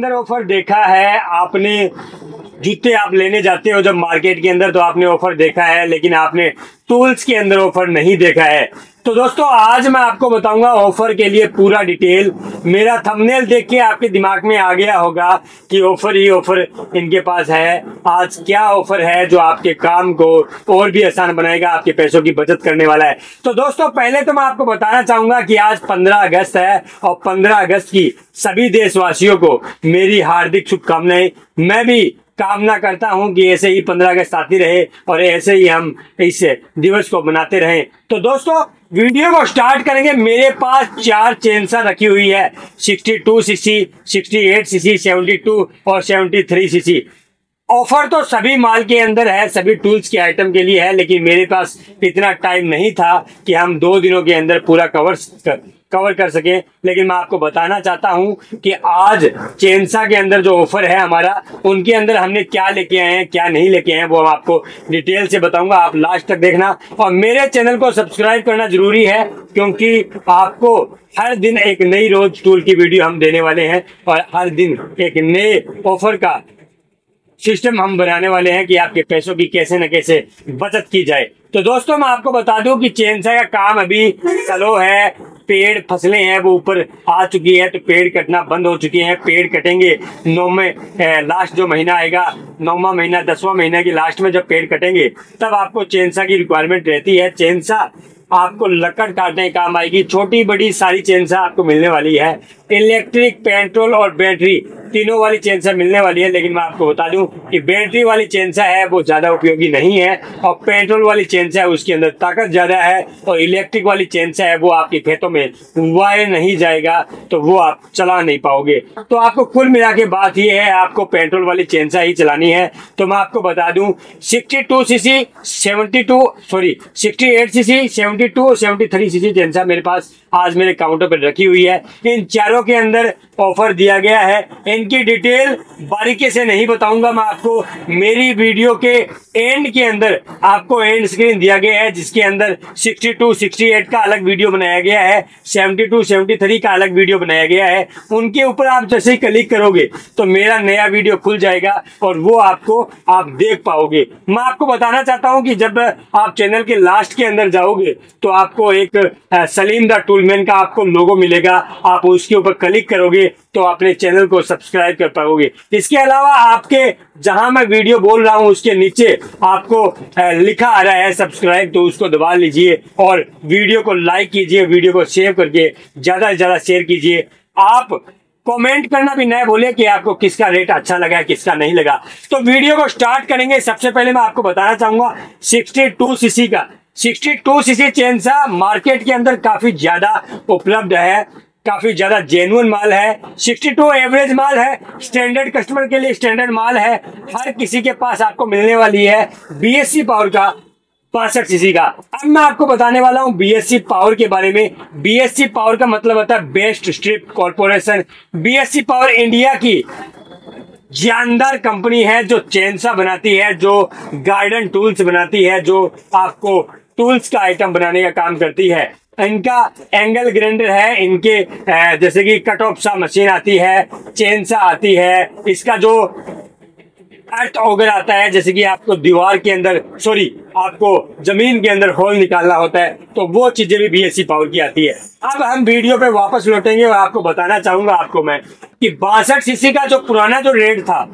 अंदर ऑफ़र देखा है, आपने जूते आप लेने जाते हो जब मार्केट के अंदर तो आपने ऑफ़र देखा है, लेकिन आपने टूल्स के अंदर ऑफ़र नहीं देखा है। तो दोस्तों, आज मैं आपको बताऊँगा ऑफ़र के लिए पूरा डिटेल मेरा थंबनेल देख के आपके दिमाग में आ गया होगा कि ऑफ़र ही ऑफ़र इनके पास है। आज क्या ऑफ़र है जो आपके काम को और भी आसान बनाएगा, आपके पैसों की बचत करने वाला है। तो दोस्तों, पहले तो मैं आपको बताना चाहूँगा कि आज 15 अगस्त है और 15 अगस्त की सभी देशवासियों को मेरी हार्दिक शुभकामनाएँ। मैं भी कामना करता हूँ कि ऐसे ही पंद्रह अगस्त आती रहे और ऐसे ही हम इस दिवस को मनाते रहें। तो दोस्तों, वीडियो को स्टार्ट करेंगे। मेरे पास चार चेंसा रखी हुई है। 62 सीसी 68 सीसी 72 और 73 सीसी। ऑफ़र तो सभी माल के अंदर है, सभी टूल्स के आइटम के लिए है, लेकिन मेरे पास इतना टाइम नहीं था कि हम दो दिनों के अंदर पूरा कवर कवर कर सके। लेकिन मैं आपको बताना चाहता हूँ कि आज चेंसा के अंदर जो ऑफ़र है हमारा, उनके अंदर हमने क्या लेके आए हैं, क्या नहीं लेके आए हैं, वो हम आपको डिटेल से बताऊँगा। आप लास्ट तक देखना। और मेरे चैनल को सब्सक्राइब करना ज़रूरी है, क्योंकि आपको हर दिन एक नई रोज टूल की वीडियो हम देने वाले हैं और हर दिन एक नए ऑफ़र का सिस्टम हम बनाने वाले हैं कि आपके पैसों की कैसे न कैसे बचत की जाए। तो दोस्तों, मैं आपको बता दूँ कि चेनसा का काम अभी स्लो है। पेड़ फ़सलें हैं, वो ऊपर आ चुकी है तो पेड़ कटना बंद हो चुके हैं, पेड़ कटेंगे। नौ में लास्ट जो महीना आएगा, नौवा महीना, दसवा महीना की लास्ट में जब पेड़ कटेंगे, तब आपको चेनसा की रिक्वायरमेंट रहती है। चेनसा आपको लकड़ काटने काम आएगी छोटी बड़ी सारी चेनसा आपको मिलने वाली है। इलेक्ट्रिक, पेट्रोल और बैटरी तीनों वाली चेनसा मिलने वाली है, लेकिन मैं आपको बता दूँ कि बैटरी वाली चेनसा है, वो ज़्यादा उपयोगी नहीं है, और पेट्रोल वाली चेनसा है उसके अंदर ताकत ज़्यादा है, और इलेक्ट्रिक वाली चेनसा है, वो आपके खेतों में वायर नहीं जाएगा तो वो आप चला नहीं पाओगे। तो आपको कुल मिला के बात ये है, आपको पेट्रोल वाली चेनसा ही चलानी है। तो मैं आपको बता दूँ, sixty two CC CC seventy two, sorry, sixty eight CC CC seventy two और सेवेंटी थ्री सी सी मेरे पास आज मेरे काउंटर पर रखी हुई है। इन चारों के अंदर ऑफ़र दिया गया है। इनकी डिटेल बारीकी से नहीं बताऊँगा मैं आपको। मेरी वीडियो के एंड के अंदर आपको एंड स्क्रीन दिया गया है जिसके अंदर 62, 68 का अलग वीडियो बनाया गया है 72, 73 का अलग वीडियो बनाया गया है। उनके ऊपर आप जैसे ही क्लिक करोगे तो मेरा नया वीडियो खुल जाएगा और वो आपको आप देख पाओगे। मैं आपको बताना चाहता हूँ कि जब आप चैनल के लास्ट के अंदर जाओगे तो आपको एक सलीम द टूलमैन का आपको लोगो मिलेगा। आप उसके ऊपर क्लिक करोगे तो अपने चैनल को सब्सक्राइब कर पाओगे। इसके अलावा आपके जहाँ मैं वीडियो बोल रहा हूँ, उसके नीचे आपको लिखा आ रहा है सब्सक्राइब तो उसको दबा लीजिए और वीडियो को लाइक कीजिए, वीडियो को शेयर करके ज़्यादा से ज़्यादा शेयर कीजिए। आप कमेंट करना भी नए बोले कि आपको किसका रेट अच्छा लगा, किसका नहीं लगा। तो वीडियो को स्टार्ट करेंगे। सबसे पहले मैं आपको बताना चाहूँगा 62 सीसी का। 62 सीसी चेन सा मार्केट के अंदर काफ़ी ज़्यादा उपलब्ध है। काफ़ी ज़्यादा जेनुअन माल है। 62 एवरेज माल है। स्टैंडर्ड कस्टमर के लिए स्टैंडर्ड माल है। हर किसी के पास आपको मिलने वाली है बीएससी पावर का पांसठ सीसी का। अब मैं आपको बताने वाला हूँ बीएससी पावर के बारे में। बीएससी पावर का मतलब होता है best strip corporation BSC power India की जानदार कंपनी है जो चेंसा बनाती है, जो गार्डन टूल्स बनाती है, जो आपको टूल्स का आइटम बनाने का काम करती है। इनका एंगल ग्राइंडर है, इनके जैसे कि कट ऑफ़ सा मशीन आती है चेन सा आती है, इसका जो अर्थ ऑगर आता है, जैसे कि आपको दीवार के अंदर सॉरी आपको ज़मीन के अंदर होल निकालना होता है तो वो चीज़ें भी बीएससी पावर की आती है। अब हम वीडियो पे वापस लौटेंगे और आपको बताना चाहूँगा आपको मैं कि बासठ सीसी का जो पुराना जो रेट था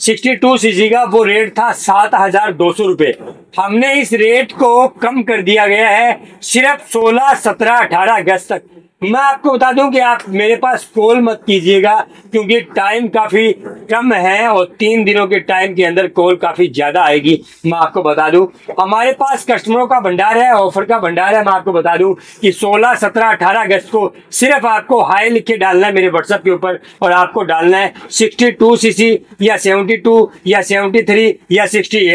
62 सीसी का वो रेट था सात हज़ार दो सौ रुपए। हमने इस रेट को कम कर दिया गया है सिर्फ़ सोलह सत्रह अठारह अगस्त तक। मैं आपको बता दूँ कि आप मेरे पास कॉल मत कीजिएगा, क्योंकि टाइम काफ़ी कम है और तीन दिनों के टाइम के अंदर कॉल काफ़ी ज़्यादा आएगी। मैं आपको बता दूँ, हमारे पास कस्टमरों का भंडार है ऑफ़र का भंडार है। मैं आपको बता दूँ कि 16 17 18 अगस्त को सिर्फ़ आपको हाई लिख के डालना है मेरे व्हाट्सएप के ऊपर, और आपको डालना है सिक्सटी सीसी या सेवेंटी या सेवेंटी या सिक्सटी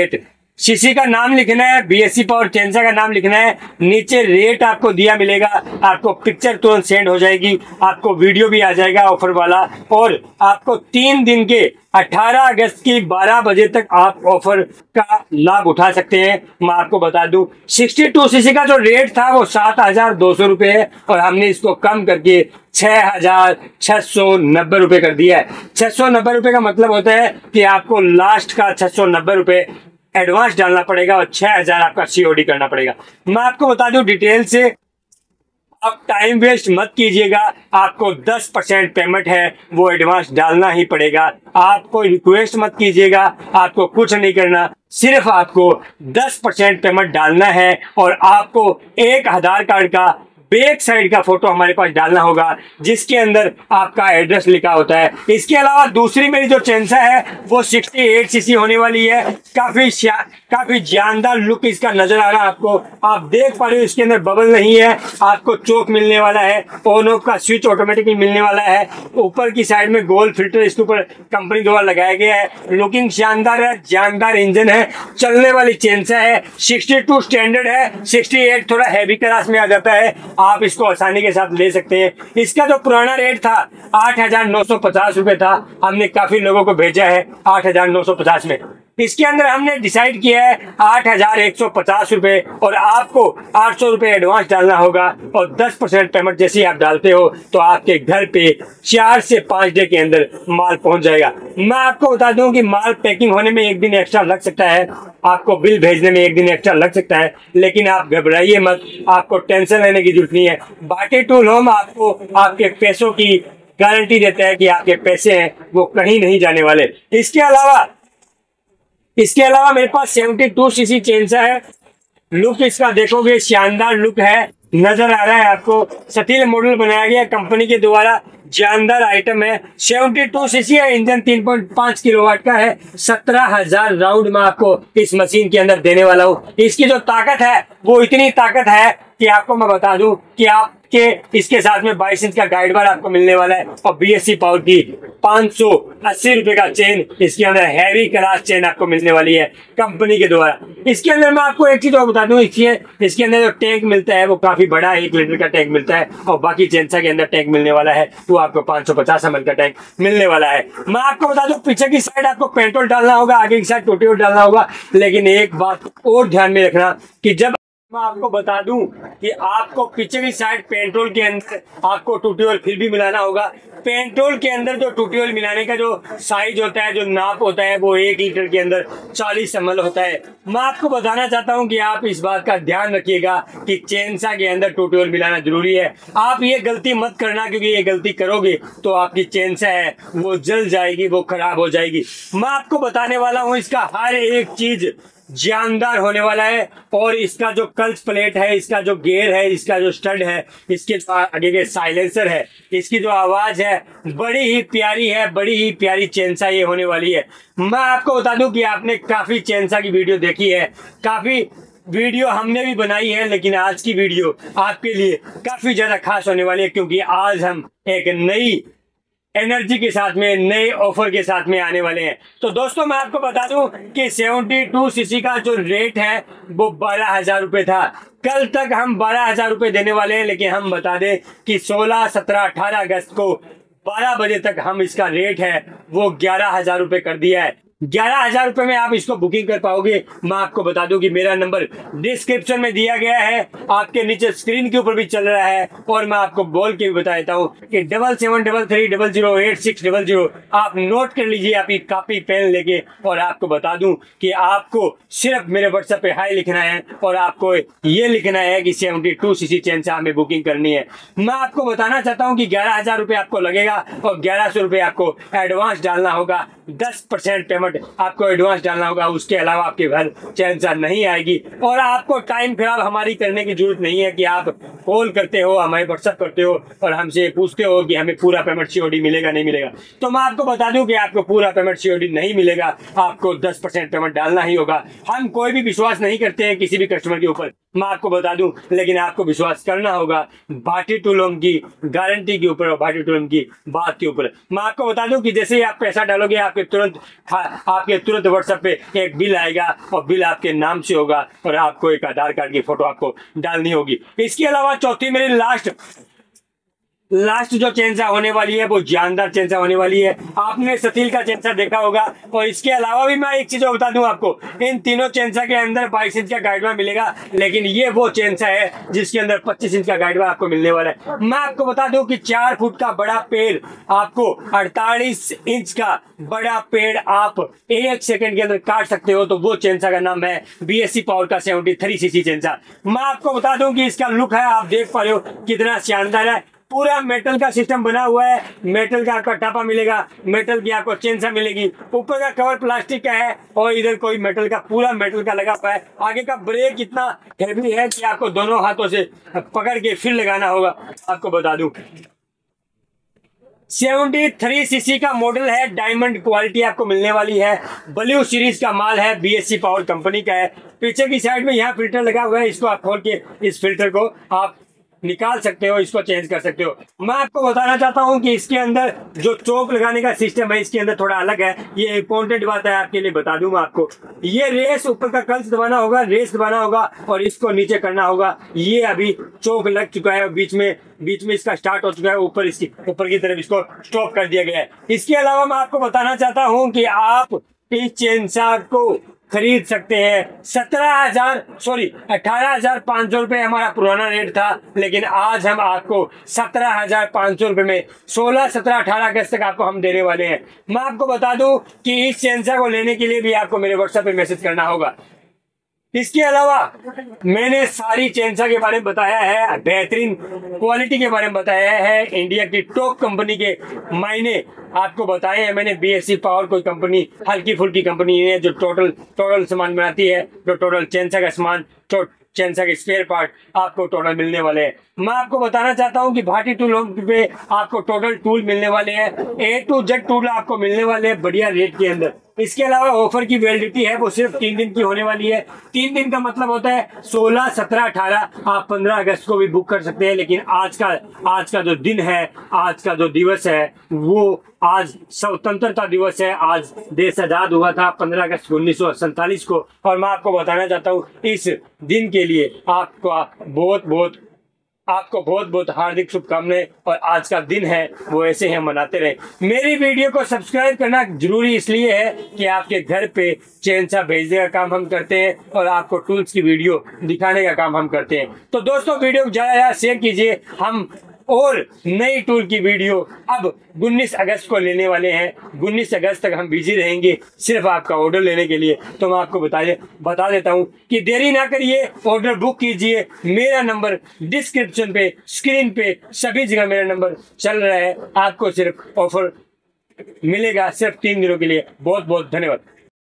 सीसी का नाम लिखना है बीएससी पावर चेंसा का नाम लिखना है। नीचे रेट आपको दिया मिलेगा, आपको पिक्चर तुरंत सेंड हो जाएगी, आपको वीडियो भी आ जाएगा ऑफ़र वाला। और आपको तीन दिन के 18 अगस्त की 12 बजे तक आप ऑफ़र का लाभ उठा सकते हैं। मैं आपको बता दूँ 62 सीसी का जो रेट था वो सात हज़ार दो सौ रुपए है, और हमने इसको कम करके छह हज़ार छह सौ नब्बे रुपए कर दिया है। छह सौ नब्बे रुपए का मतलब होता है कि आपको लास्ट का छह सौ नब्बे रुपए एडवांस डालना पड़ेगा और छह हज़ार आपका सीओडी करना पड़ेगा। मैं आपको बता दूँ डिटेल से अब टाइम वेस्ट मत कीजिएगा, आपको 10 परसेंट पेमेंट है, वो एडवांस डालना ही पड़ेगा। आप कोई रिक्वेस्ट मत कीजिएगा, आपको कुछ नहीं करना, सिर्फ़ आपको 10 परसेंट पेमेंट डालना है और आपको एक आधार कार्ड का बैक साइड का फ़ोटो हमारे पास डालना होगा, जिसके अंदर आपका एड्रेस लिखा होता है। इसके अलावा दूसरी मेरी जो चेंसा है, वो 68 सीसी होने वाली है। काफ़ी काफ़ी जानदार लुक इसका नज़र आ रहा है आपको। आप देख पा रहे हो, इसके अंदर बबल नहीं है। आपको चौक मिलने वाला है ऑन ऑफ़ का स्विच ऑटोमेटिकली मिलने वाला है। ऊपर की साइड में गोल फ़िल्टर इसके ऊपर कंपनी द्वारा लगाया गया है। लुकिंग शानदार है, जानदार इंजन है। चलने वाली चेंसा है। सिक्सटी स्टैंडर्ड है। सिक्सटी थोड़ा हैवी क्लास में आ जाता है। आप इसको आसानी के साथ ले सकते हैं। इसका जो पुराना रेट था, आठ हज़ार नौ सौ पचास रूपए था। हमने काफ़ी लोगों को भेजा है आठ हज़ार नौ सौ पचास में। इसके अंदर हमने डिसाइड किया है आठ हज़ार एक सौ पचास रुपए और आपको आठ सौ रुपए एडवांस डालना होगा और दस परसेंट पेमेंट जैसे आप डालते हो तो आपके घर पे चार से पाँच डे के अंदर माल पहुँच जाएगा। मैं आपको बता दूँ कि माल पैकिंग होने में एक दिन एक्स्ट्रा लग सकता है, आपको बिल भेजने में एक दिन एक्स्ट्रा लग सकता है, लेकिन आप घबराइए मत, आपको टेंशन लेने की ज़रूरत नहीं है। बाकी टूल होम आपको आपके पैसों की गारंटी देता है कि आपके पैसे हैं, वो कहीं नहीं जाने वाले। इसके अलावा इसके अलावा मेरे पास सेवेंटी टू सीसी चेंसा है। लुक इसका देखोगे, शानदार लुक है। नज़र आ रहा है आपको। सतील मॉडल बनाया गया कंपनी के द्वारा। जानदार आइटम है। सेवेंटी टू सीसी है। इंजन तीन पॉइंट पाँच किलो वाट का है। सत्रह हज़ार राउंड में आपको इस मशीन के अंदर देने वाला हूँ। इसकी जो ताकत है, वो इतनी ताकत है कि आपको मैं बता दूँ कि आपके इसके साथ में बाईस इंच का गाइड बार आपको मिलने वाला है और बीएससी पावर की पाँच सौ अस्सी रुपए का चेन इसके अंदर हैवी क्लास चेन आपको मिलने वाली है कंपनी के द्वारा। इसके अंदर मैं आपको एक चीज़ और बता दूँ, इसके इसके अंदर जो टैंक मिलता है, वो काफ़ी बड़ा एक लीटर का टैंक मिलता है और बाकी चेंसा के अंदर टैंक मिलने वाला है, वो आपको पाँच सौ पचास एम का टैंक मिलने वाला है। मैं आपको बता दूँ, पीछे की साइड आपको पेट्रोल डालना होगा, आगे की साइड टोटी डालना होगा, लेकिन एक बात और ध्यान में रखना कि जब मैं आपको बता दूँ कि आपको पीछे की साइड पेंट्रोल के अंदर आपको टूटी फिर भी मिलाना होगा। पेंट्रोल के अंदर जो टूटी मिलाने का जो साइज़ होता है, जो नाप होता है, वो एक लीटर के अंदर चालीस एम होता है। मैं आपको बताना चाहता हूँ कि आप इस बात का ध्यान रखिएगा कि चेंसा के अंदर टूटी मिलाना ज़रूरी है। आप ये गलती मत करना, क्योंकि ये गलती करोगे तो आपकी चेंसा है, वो जल जाएगी, वो खराब हो जाएगी। मैं आपको बताने वाला हूँ इसका हर एक चीज़। जानदार होने वाला है और इसका जो कल्च प्लेट है, इसका जो गेयर है, इसका जो स्टड है, इसके आगे के साइलेंसर है, इसकी जो आवाज़ है, बड़ी ही प्यारी है, बड़ी ही प्यारी चेंसा ये होने वाली है। मैं आपको बता दूँ कि आपने काफ़ी चेंसा की वीडियो देखी है, काफ़ी वीडियो हमने भी बनाई है, लेकिन आज की वीडियो आपके लिए काफ़ी ज़्यादा खास होने वाली है, क्योंकि आज हम एक नई एनर्जी के साथ में नए ऑफ़र के साथ में आने वाले हैं। तो दोस्तों मैं आपको बता दूँ कि 72 सीसी का जो रेट है वो बारह हज़ार रूपए था। कल तक हम बारह हज़ार रूपए देने वाले हैं लेकिन हम बता दें कि 16, 17, 18 अगस्त को 12 बजे तक हम इसका रेट है वो ग्यारह हज़ार रूपए कर दिया है। ग्यारह हज़ार रुपए में आप इसको बुकिंग कर पाओगे। मैं आपको बता दूँ कि मेरा नंबर डिस्क्रिप्शन में दिया गया है। आपके नीचे स्क्रीन के ऊपर भी चल रहा है और मैं आपको बोल के भी बता देता हूँ कि double seven double three double zero eight six double zero आप नोट कर लीजिए आपकी कापी पेन लेके और आपको बता दूँ कि आपको सिर्फ़ मेरे व्हाट्सएप पे हाई लिखना है और आपको ये लिखना है कि सेवेंटी टू सी सी चैन से हमें बुकिंग करनी है। मैं आपको बताना चाहता हूँ कि ग्यारह हज़ार रुपए आपको लगेगा और ग्यारह सौ रुपए आपको एडवांस डालना होगा। दस परसेंट पेमेंट आपको एडवांस डालना होगा, उसके अलावा आपके घर चैन नहीं आएगी। और आपको टाइम खराब हमारी करने की ज़रूरत नहीं है कि आप कॉल करते हो, हमारे व्हाट्सअप करते हो और हमसे पूछते हो कि हमें पूरा पेमेंट सीओडी मिलेगा, नहीं मिलेगा। तो मैं आपको बता दूँ कि आपको पूरा पेमेंट सीओडी नहीं मिलेगा, आपको दस परसेंट पेमेंट डालना ही होगा। हम कोई भी विश्वास नहीं करते हैं किसी भी कस्टमर के ऊपर। मैं आपको बता दूँ, लेकिन आपको विश्वास करना होगा भाटी टूलों की गारंटी के ऊपर और भाटी टूलों की बात के ऊपर। मैं आपको बता दूँ कि जैसे ही आप पैसा डालोगे, आपके तुरंत आपके तुरंत व्हाट्सएप पे एक बिल आएगा और बिल आपके नाम से होगा और आपको एक आधार कार्ड की फ़ोटो आपको डालनी होगी। इसके अलावा चौथी मेरी लास्ट लास्ट जो चेंजा होने वाली है, वो जानदार चेंजा होने वाली है। आपने सतील का चेंसा देखा होगा। और इसके अलावा भी मैं एक चीज़ बता दूँ आपको। इन तीनों चेंसा के अंदर बाईस इंच का गाइडवा मिलेगा। लेकिन ये वो चेंसा है, जिसके अंदर पच्चीस इंच का गाइडवा आपको मिलने वाला है। मैं आपको बता दूँ कि चार फुट का बड़ा पेड़ आपको अड़तालीस इंच का बड़ा पेड़ आप एक सेकेंड के अंदर काट सकते हो। तो वो चेंसा का नाम है बीएससी पावर का सेवेंटी थ्री सीसी चेंसा मैं आपको बता दूँ कि इसका लुक है, आप देख पा रहे हो कितना शानदार है। पूरा मेटल का सिस्टम बना हुआ है। मेटल का आपका टापा मिलेगा। मेटल की आपको चेंसा मिलेगी। ऊपर का कवर प्लास्टिक का है और इधर कोई मेटल का, पूरा मेटल का लगा हुआ है। आगे का ब्रेक इतना हैवी है कि आपको दोनों हाथों से पकड़ के फिर लगाना होगा। आपको बता दू। सेवेंटी थ्री सीसी का मॉडल है। डायमंड क्वालिटी आपको मिलने वाली है। ब्लू सीरीज़ का माल है। बीएससी पावर कंपनी का है। पीछे की साइड में यहाँ फ़िल्टर लगा हुआ है। इसको आप खोल के इस फ़िल्टर को आप निकाल सकते हो, इसको चेंज कर सकते हो। मैं आपको बताना चाहता हूँ कि इसके अंदर जो चौक लगाने का सिस्टम है, इसके अंदर थोड़ा अलग है। ये इंपॉर्टेंट बात है, आपके लिए बता दूँगा आपको। ये रेस ऊपर का कल्स दबाना होगा रेस दबाना होगा और इसको नीचे करना होगा। ये अभी चौक लग चुका है, बीच में बीच में इसका स्टार्ट हो चुका है, ऊपर इसकी, ऊपर की तरफ़ इसको स्टॉप कर दिया गया है। इसके अलावा मैं आपको बताना चाहता हूँ कि आप इस चेंसा को खरीद सकते हैं। सत्रह हज़ार सॉरी अठारह हज़ार पाँच सौ रुपये हमारा पुराना रेट था, लेकिन आज हम आपको सत्रह हज़ार पाँच सौ रुपये में सोलह, सत्रह, अठारह अगस्त तक आपको हम देने वाले हैं। मैं आपको बता दूँ कि इस सेंसर को लेने के लिए भी आपको मेरे व्हाट्सएप पे मैसेज करना होगा। इसके अलावा मैंने सारी चेंसा के बारे में बताया है, बेहतरीन क्वालिटी के बारे में बताया है, इंडिया की टॉप कंपनी के मायने आपको बताए हैं। मैंने बीएससी पावर कोई कंपनी हल्की फुल्की कंपनी है, जो टोटल टोटल सामान बनाती है, जो टोटल चेंसा का सामान चेंसा के स्पेयर पार्ट आपको टोटल मिलने वाले हैं। मैं आपको बताना चाहता हूँ कि भाटी टूल पे आपको टोटल टूल मिलने वाले हैं। ए टू जेड टूल आपको मिलने वाले हैं बढ़िया रेट के अंदर। इसके अलावा ऑफ़र की वैलिडिटी है, वो सिर्फ़ तीन दिन की होने वाली है। तीन दिन का मतलब होता है सोलह, सत्रह, अठारह, आप पंद्रह अगस्त को भी बुक कर सकते हैं, लेकिन आज का आज का जो दिन है, आज का जो दिवस है, वो आज स्वतंत्रता दिवस है। आज देश आज़ाद हुआ था पंद्रह अगस्त उन्नीस को। और मैं आपको बताना चाहता हूँ, इस दिन के लिए आपको बहुत बहुत, आपको बहुत बहुत हार्दिक शुभकामनाएँ। और आज का दिन है, वो ऐसे ही मनाते रहे। मेरी वीडियो को सब्सक्राइब करना ज़रूरी इसलिए है कि आपके घर पे चैन सा भेजने का काम हम करते हैं और आपको टूल्स की वीडियो दिखाने का काम हम करते हैं। तो दोस्तों, वीडियो को ज़्यादा ज़्यादा शेयर कीजिए। हम और नई टूल की वीडियो अब उन्नीस अगस्त को लेने वाले हैं। उन्नीस अगस्त तक हम बिज़ी रहेंगे सिर्फ़ आपका ऑर्डर लेने के लिए। तो मैं आपको बताइए बता देता हूँ कि देरी ना करिए ऑर्डर बुक कीजिए। मेरा नंबर डिस्क्रिप्शन पे स्क्रीन पे सभी जगह मेरा नंबर चल रहा है। आपको सिर्फ़ ऑफ़र मिलेगा सिर्फ़ तीन दिनों के लिए। बहुत बहुत धन्यवाद।